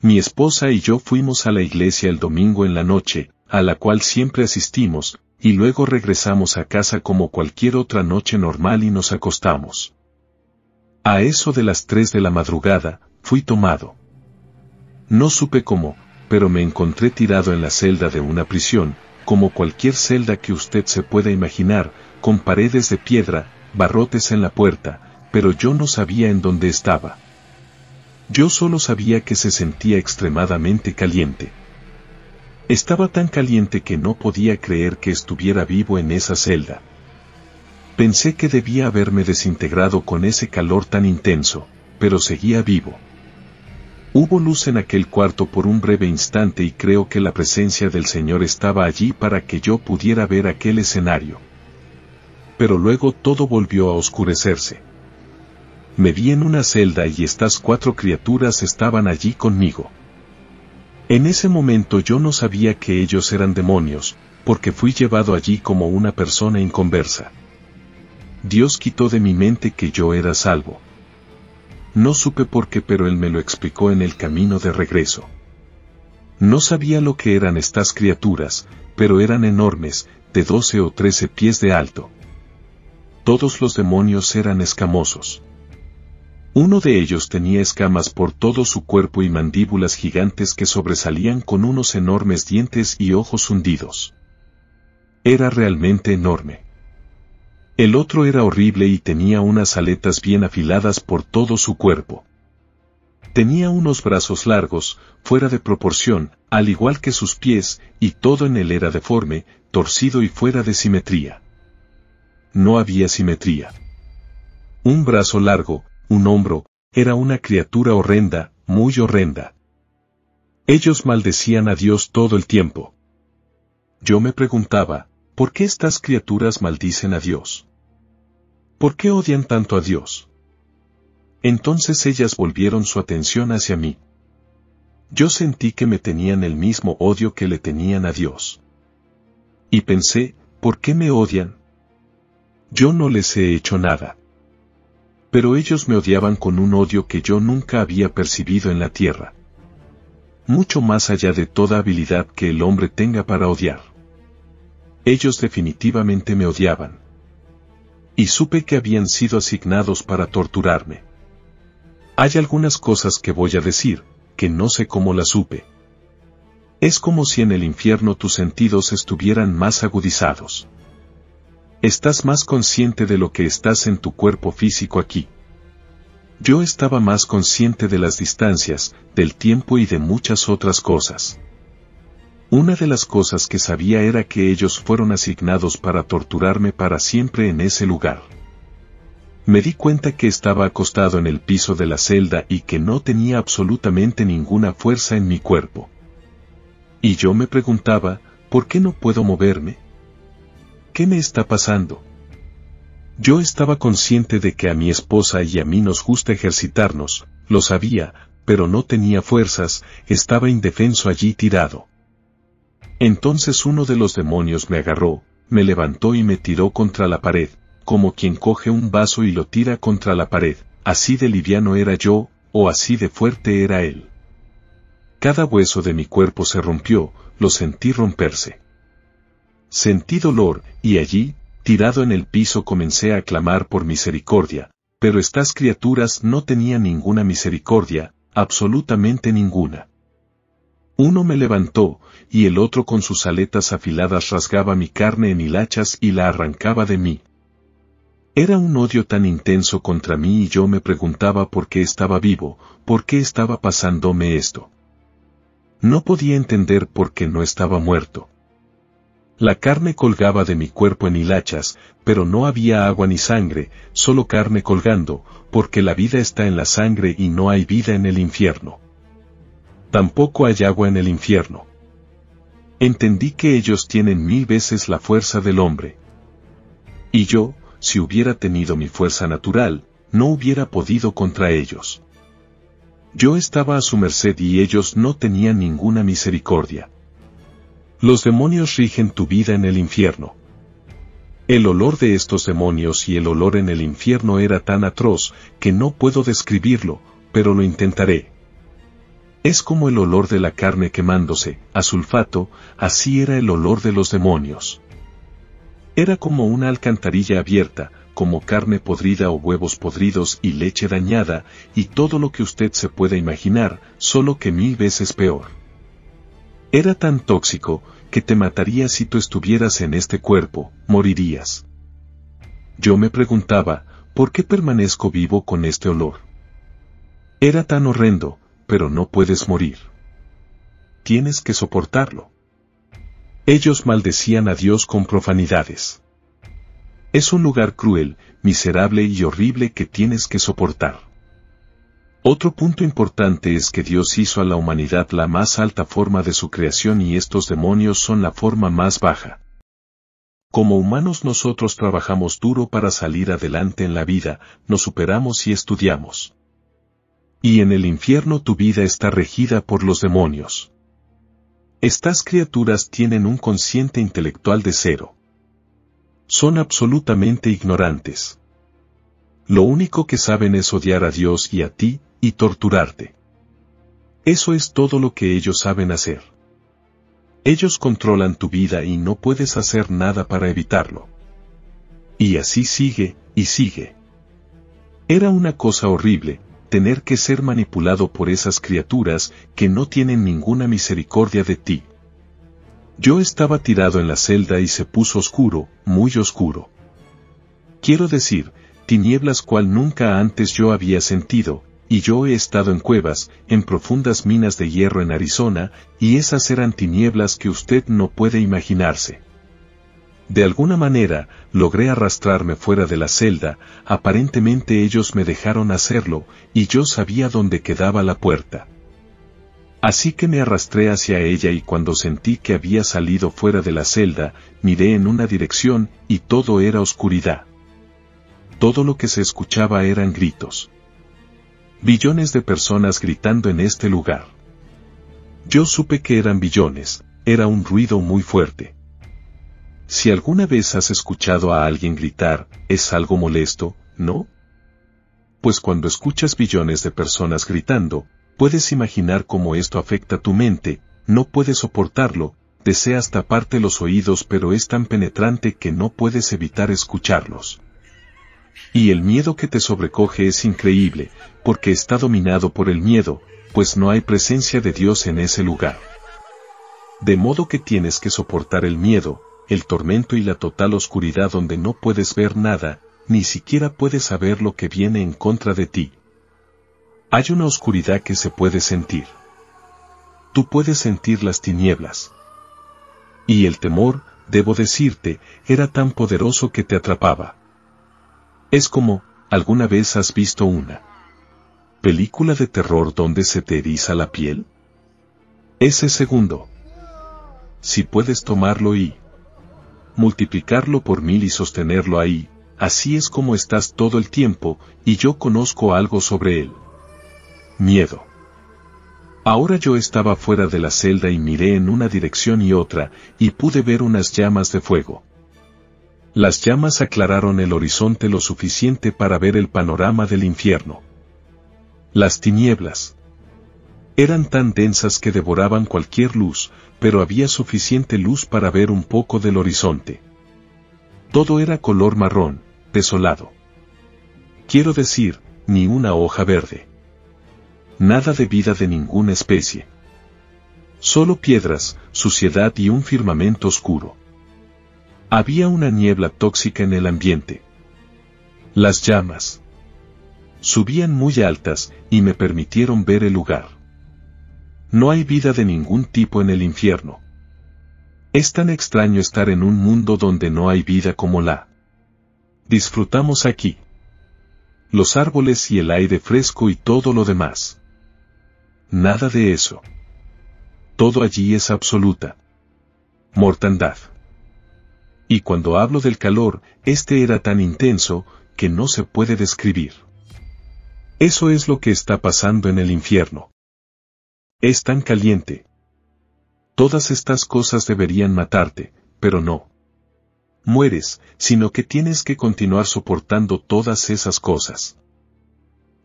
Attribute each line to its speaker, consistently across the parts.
Speaker 1: Mi esposa y yo fuimos a la iglesia el domingo en la noche, a la cual siempre asistimos, y luego regresamos a casa como cualquier otra noche normal y nos acostamos. A eso de las tres de la madrugada, fui tomado. No supe cómo, pero me encontré tirado en la celda de una prisión, como cualquier celda que usted se pueda imaginar, con paredes de piedra, barrotes en la puerta, pero yo no sabía en dónde estaba. Yo solo sabía que se sentía extremadamente caliente. Estaba tan caliente que no podía creer que estuviera vivo en esa celda. Pensé que debía haberme desintegrado con ese calor tan intenso, pero seguía vivo. Hubo luz en aquel cuarto por un breve instante y creo que la presencia del Señor estaba allí para que yo pudiera ver aquel escenario. Pero luego todo volvió a oscurecerse. Me vi en una celda y estas cuatro criaturas estaban allí conmigo. En ese momento yo no sabía que ellos eran demonios, porque fui llevado allí como una persona inconversa. Dios quitó de mi mente que yo era salvo. No supe por qué, pero Él me lo explicó en el camino de regreso. No sabía lo que eran estas criaturas, pero eran enormes, de doce o trece pies de alto. Todos los demonios eran escamosos. Uno de ellos tenía escamas por todo su cuerpo y mandíbulas gigantes que sobresalían con unos enormes dientes y ojos hundidos. Era realmente enorme. El otro era horrible y tenía unas aletas bien afiladas por todo su cuerpo. Tenía unos brazos largos, fuera de proporción, al igual que sus pies, y todo en él era deforme, torcido y fuera de simetría. No había simetría. Un brazo largo, un hombro, era una criatura horrenda, muy horrenda. Ellos maldecían a Dios todo el tiempo. Yo me preguntaba, ¿por qué estas criaturas maldicen a Dios? ¿Por qué odian tanto a Dios? Entonces ellas volvieron su atención hacia mí. Yo sentí que me tenían el mismo odio que le tenían a Dios. Y pensé, ¿por qué me odian? Yo no les he hecho nada. Pero ellos me odiaban con un odio que yo nunca había percibido en la tierra. Mucho más allá de toda habilidad que el hombre tenga para odiar. Ellos definitivamente me odiaban. Y supe que habían sido asignados para torturarme. Hay algunas cosas que voy a decir, que no sé cómo las supe. Es como si en el infierno tus sentidos estuvieran más agudizados. Estás más consciente de lo que estás en tu cuerpo físico aquí. Yo estaba más consciente de las distancias, del tiempo y de muchas otras cosas. Una de las cosas que sabía era que ellos fueron asignados para torturarme para siempre en ese lugar. Me di cuenta que estaba acostado en el piso de la celda y que no tenía absolutamente ninguna fuerza en mi cuerpo. Y yo me preguntaba, ¿por qué no puedo moverme? ¿Qué me está pasando? Yo estaba consciente de que a mi esposa y a mí nos gusta ejercitarnos, lo sabía, pero no tenía fuerzas, estaba indefenso allí tirado. Entonces uno de los demonios me agarró, me levantó y me tiró contra la pared, como quien coge un vaso y lo tira contra la pared, así de liviano era yo, o así de fuerte era él. Cada hueso de mi cuerpo se rompió, lo sentí romperse. Sentí dolor, y allí, tirado en el piso comencé a clamar por misericordia, pero estas criaturas no tenían ninguna misericordia, absolutamente ninguna. Uno me levantó, y el otro con sus aletas afiladas rasgaba mi carne en hilachas y la arrancaba de mí. Era un odio tan intenso contra mí y yo me preguntaba por qué estaba vivo, por qué estaba pasándome esto. No podía entender por qué no estaba muerto. La carne colgaba de mi cuerpo en hilachas, pero no había agua ni sangre, solo carne colgando, porque la vida está en la sangre y no hay vida en el infierno. Tampoco hay agua en el infierno. Entendí que ellos tienen mil veces la fuerza del hombre. Y yo, si hubiera tenido mi fuerza natural, no hubiera podido contra ellos. Yo estaba a su merced y ellos no tenían ninguna misericordia. Los demonios rigen tu vida en el infierno. El olor de estos demonios y el olor en el infierno era tan atroz que no puedo describirlo, pero lo intentaré. Es como el olor de la carne quemándose, a sulfato, así era el olor de los demonios. Era como una alcantarilla abierta, como carne podrida o huevos podridos y leche dañada, y todo lo que usted se pueda imaginar, solo que mil veces peor. Era tan tóxico, que te mataría si tú estuvieras en este cuerpo, morirías. Yo me preguntaba, ¿por qué permanezco vivo con este olor? Era tan horrendo, pero no puedes morir. Tienes que soportarlo. Ellos maldecían a Dios con profanidades. Es un lugar cruel, miserable y horrible que tienes que soportar. Otro punto importante es que Dios hizo a la humanidad la más alta forma de su creación y estos demonios son la forma más baja. Como humanos nosotros trabajamos duro para salir adelante en la vida, nos superamos y estudiamos. Y en el infierno tu vida está regida por los demonios. Estas criaturas tienen un consciente intelectual de cero. Son absolutamente ignorantes. Lo único que saben es odiar a Dios y a ti, y torturarte. Eso es todo lo que ellos saben hacer. Ellos controlan tu vida y no puedes hacer nada para evitarlo. Y así sigue, y sigue. Era una cosa horrible, tener que ser manipulado por esas criaturas que no tienen ninguna misericordia de ti. Yo estaba tirado en la celda y se puso oscuro, muy oscuro. Quiero decir, tinieblas cual nunca antes yo había sentido, y yo he estado en cuevas, en profundas minas de hierro en Arizona, y esas eran tinieblas que usted no puede imaginarse. De alguna manera, logré arrastrarme fuera de la celda, aparentemente ellos me dejaron hacerlo, y yo sabía dónde quedaba la puerta. Así que me arrastré hacia ella y cuando sentí que había salido fuera de la celda, miré en una dirección y todo era oscuridad. Todo lo que se escuchaba eran gritos. Billones de personas gritando en este lugar. Yo supe que eran billones, era un ruido muy fuerte. Si alguna vez has escuchado a alguien gritar, es algo molesto, ¿no? Pues cuando escuchas billones de personas gritando, puedes imaginar cómo esto afecta tu mente, no puedes soportarlo, deseas taparte los oídos pero es tan penetrante que no puedes evitar escucharlos. Y el miedo que te sobrecoge es increíble, porque está dominado por el miedo, pues no hay presencia de Dios en ese lugar. De modo que tienes que soportar el miedo, el tormento y la total oscuridad donde no puedes ver nada, ni siquiera puedes saber lo que viene en contra de ti. Hay una oscuridad que se puede sentir. Tú puedes sentir las tinieblas. Y el temor, debo decirte, era tan poderoso que te atrapaba. Es como, ¿alguna vez has visto una película de terror donde se te eriza la piel? Ese segundo. Si puedes tomarlo y multiplicarlo por mil y sostenerlo ahí, así es como estás todo el tiempo, y yo conozco algo sobre él. Miedo. Ahora yo estaba fuera de la celda y miré en una dirección y otra, y pude ver unas llamas de fuego. Las llamas aclararon el horizonte lo suficiente para ver el panorama del infierno. Las tinieblas eran tan densas que devoraban cualquier luz, pero había suficiente luz para ver un poco del horizonte. Todo era color marrón, desolado. Quiero decir, ni una hoja verde. Nada de vida de ninguna especie. Solo piedras, suciedad y un firmamento oscuro. Había una niebla tóxica en el ambiente. Las llamas subían muy altas y me permitieron ver el lugar. No hay vida de ningún tipo en el infierno. Es tan extraño estar en un mundo donde no hay vida como la disfrutamos aquí. Los árboles y el aire fresco y todo lo demás. Nada de eso. Todo allí es absoluta. Mortandad. Y cuando hablo del calor, este era tan intenso, que no se puede describir. Eso es lo que está pasando en el infierno. Es tan caliente. Todas estas cosas deberían matarte, pero no. Mueres, sino que tienes que continuar soportando todas esas cosas.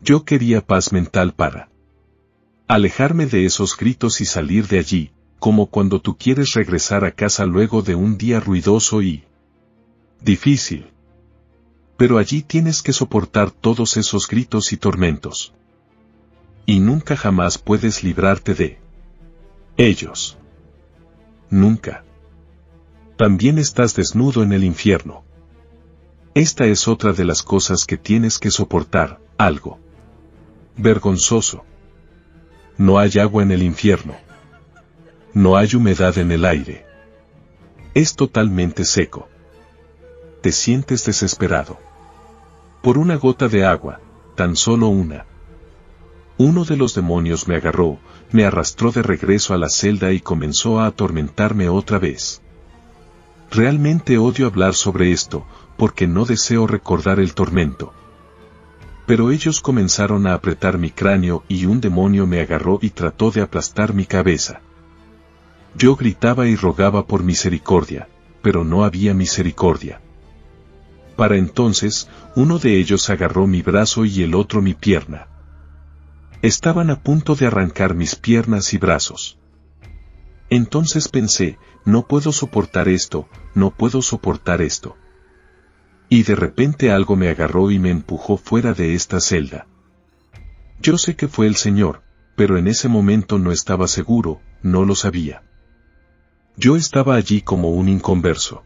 Speaker 1: Yo quería paz mental para Alejarme de esos gritos y salir de allí, como cuando tú quieres regresar a casa luego de un día ruidoso y difícil. Pero allí tienes que soportar todos esos gritos y tormentos. Y nunca jamás puedes librarte de ellos. Nunca. También estás desnudo en el infierno. Esta es otra de las cosas que tienes que soportar, algo vergonzoso. No hay agua en el infierno. No hay humedad en el aire. Es totalmente seco. Te sientes desesperado. Por una gota de agua, tan solo una. Uno de los demonios me agarró, me arrastró de regreso a la celda y comenzó a atormentarme otra vez. Realmente odio hablar sobre esto, porque no deseo recordar el tormento. Pero ellos comenzaron a apretar mi cráneo y un demonio me agarró y trató de aplastar mi cabeza. Yo gritaba y rogaba por misericordia, pero no había misericordia. Para entonces, uno de ellos agarró mi brazo y el otro mi pierna. Estaban a punto de arrancar mis piernas y brazos. Entonces pensé, no puedo soportar esto, no puedo soportar esto. Y de repente algo me agarró y me empujó fuera de esta celda. Yo sé que fue el Señor, pero en ese momento no estaba seguro, no lo sabía. Yo estaba allí como un inconverso.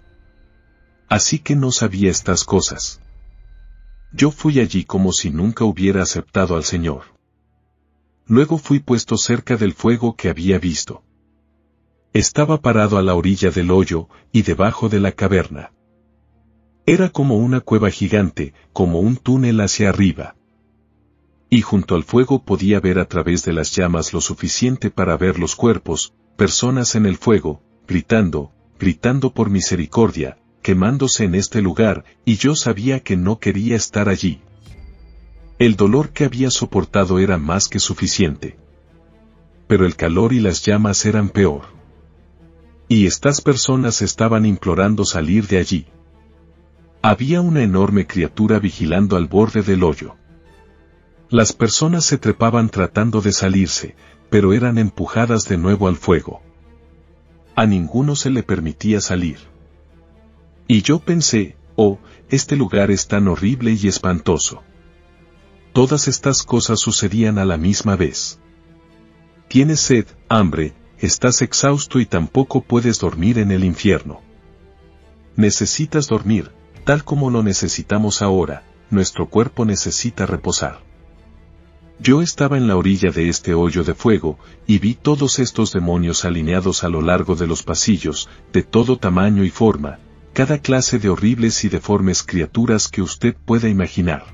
Speaker 1: Así que no sabía estas cosas. Yo fui allí como si nunca hubiera aceptado al Señor. Luego fui puesto cerca del fuego que había visto. Estaba parado a la orilla del hoyo y debajo de la caverna. Era como una cueva gigante, como un túnel hacia arriba. Y junto al fuego podía ver a través de las llamas lo suficiente para ver los cuerpos, personas en el fuego, gritando, gritando por misericordia, quemándose en este lugar, y yo sabía que no quería estar allí. El dolor que había soportado era más que suficiente. Pero el calor y las llamas eran peor. Y estas personas estaban implorando salir de allí. Había una enorme criatura vigilando al borde del hoyo. Las personas se trepaban tratando de salirse, pero eran empujadas de nuevo al fuego. A ninguno se le permitía salir. Y yo pensé, oh, este lugar es tan horrible y espantoso. Todas estas cosas sucedían a la misma vez. Tienes sed, hambre, estás exhausto y tampoco puedes dormir en el infierno. Necesitas dormir, tal como lo necesitamos ahora, nuestro cuerpo necesita reposar. Yo estaba en la orilla de este hoyo de fuego, y vi todos estos demonios alineados a lo largo de los pasillos, de todo tamaño y forma, cada clase de horribles y deformes criaturas que usted pueda imaginar.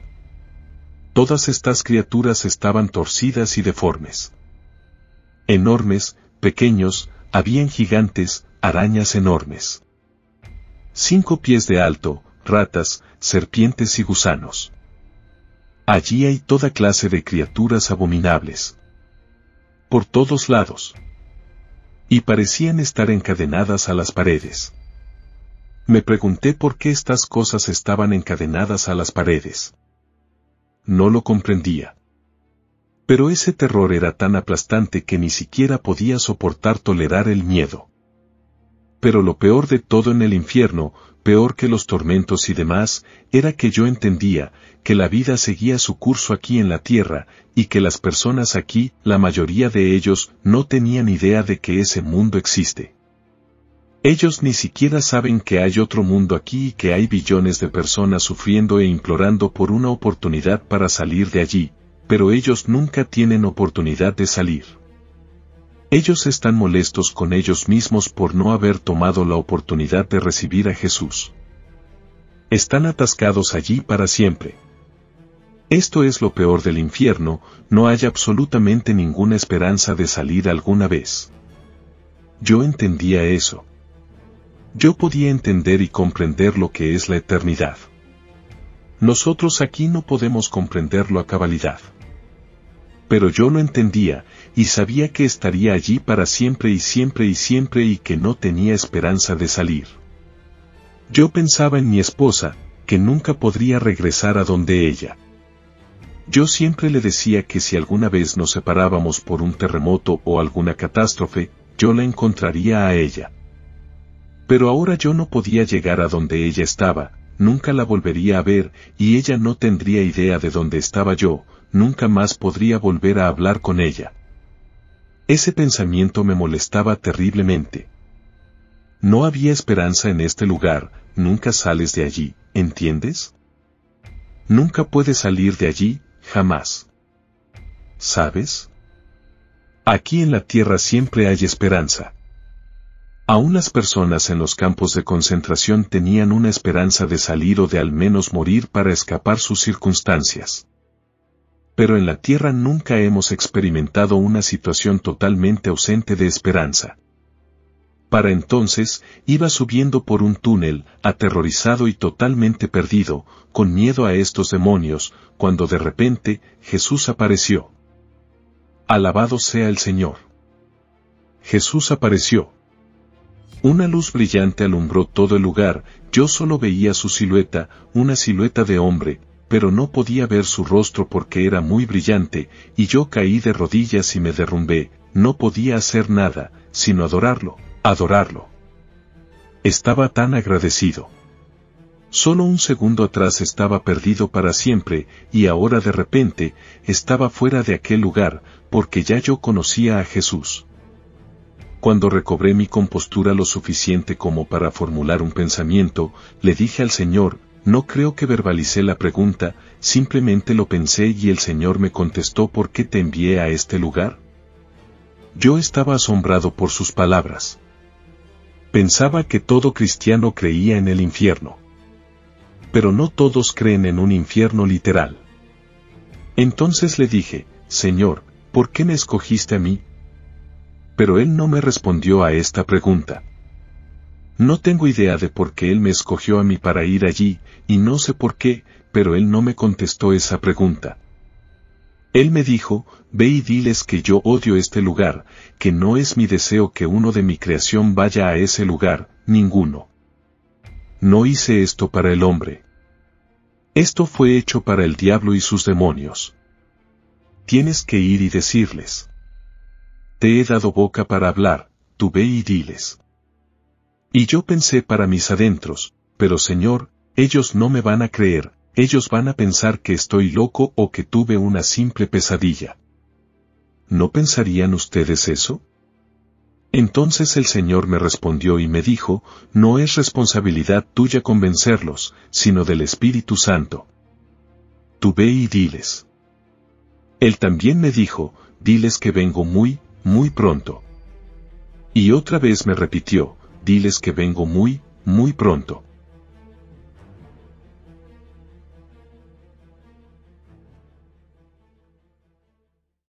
Speaker 1: Todas estas criaturas estaban torcidas y deformes. Enormes, pequeños, habían gigantes, arañas enormes. Cinco pies de alto, ratas, serpientes y gusanos. Allí hay toda clase de criaturas abominables. Por todos lados. Y parecían estar encadenadas a las paredes. Me pregunté por qué estas cosas estaban encadenadas a las paredes. No lo comprendía. Pero ese terror era tan aplastante que ni siquiera podía soportar tolerar el miedo. Pero lo peor de todo en el infierno peor que los tormentos y demás, era que yo entendía, que la vida seguía su curso aquí en la tierra, y que las personas aquí, la mayoría de ellos, no tenían idea de que ese mundo existe. Ellos ni siquiera saben que hay otro mundo aquí y que hay billones de personas sufriendo e implorando por una oportunidad para salir de allí, pero ellos nunca tienen oportunidad de salir. Ellos están molestos con ellos mismos por no haber tomado la oportunidad de recibir a Jesús. Están atascados allí para siempre. Esto es lo peor del infierno, no hay absolutamente ninguna esperanza de salir alguna vez. Yo entendía eso. Yo podía entender y comprender lo que es la eternidad. Nosotros aquí no podemos comprenderlo a cabalidad pero yo lo entendía, y sabía que estaría allí para siempre y siempre y siempre y que no tenía esperanza de salir. Yo pensaba en mi esposa, que nunca podría regresar a donde ella Yo siempre le decía que si alguna vez nos separábamos por un terremoto o alguna catástrofe, yo la encontraría a ella. Pero ahora yo no podía llegar a donde ella estaba, nunca la volvería a ver, y ella no tendría idea de dónde estaba yo, nunca más podría volver a hablar con ella. Ese pensamiento me molestaba terriblemente. No había esperanza en este lugar, nunca sales de allí, ¿entiendes? Nunca puedes salir de allí, jamás. ¿Sabes? Aquí en la tierra siempre hay esperanza. Aún las personas en los campos de concentración tenían una esperanza de salir o de al menos morir para escapar sus circunstancias. Pero en la Tierra nunca hemos experimentado una situación totalmente ausente de esperanza. Para entonces, iba subiendo por un túnel, aterrorizado y totalmente perdido, con miedo a estos demonios, cuando de repente, Jesús apareció. Alabado sea el Señor. Jesús apareció. Una luz brillante alumbró todo el lugar, yo solo veía su silueta, una silueta de hombre, pero no podía ver su rostro porque era muy brillante, y yo caí de rodillas y me derrumbé, no podía hacer nada, sino adorarlo, adorarlo. Estaba tan agradecido. Solo un segundo atrás estaba perdido para siempre, y ahora de repente, estaba fuera de aquel lugar, porque ya yo conocía a Jesús. Cuando recobré mi compostura lo suficiente como para formular un pensamiento, le dije al Señor, no creo que verbalicé la pregunta, simplemente lo pensé y el Señor me contestó ¿por qué te envié a este lugar? Yo estaba asombrado por sus palabras. Pensaba que todo cristiano creía en el infierno. Pero no todos creen en un infierno literal. Entonces le dije, Señor, ¿por qué me escogiste a mí? Pero él no me respondió a esta pregunta. No tengo idea de por qué él me escogió a mí para ir allí, y no sé por qué, pero él no me contestó esa pregunta. Él me dijo, ve y diles que yo odio este lugar, que no es mi deseo que uno de mi creación vaya a ese lugar, ninguno. No hice esto para el hombre. Esto fue hecho para el diablo y sus demonios. Tienes que ir y decirles. Te he dado boca para hablar, tú ve y diles. Y yo pensé para mis adentros, pero Señor, ellos no me van a creer, ellos van a pensar que estoy loco o que tuve una simple pesadilla. ¿No pensarían ustedes eso? Entonces el Señor me respondió y me dijo, no es responsabilidad tuya convencerlos, sino del Espíritu Santo. Tú ve y diles. Él también me dijo, diles que vengo muy, muy pronto. Y otra vez me repitió, diles que vengo muy, muy pronto.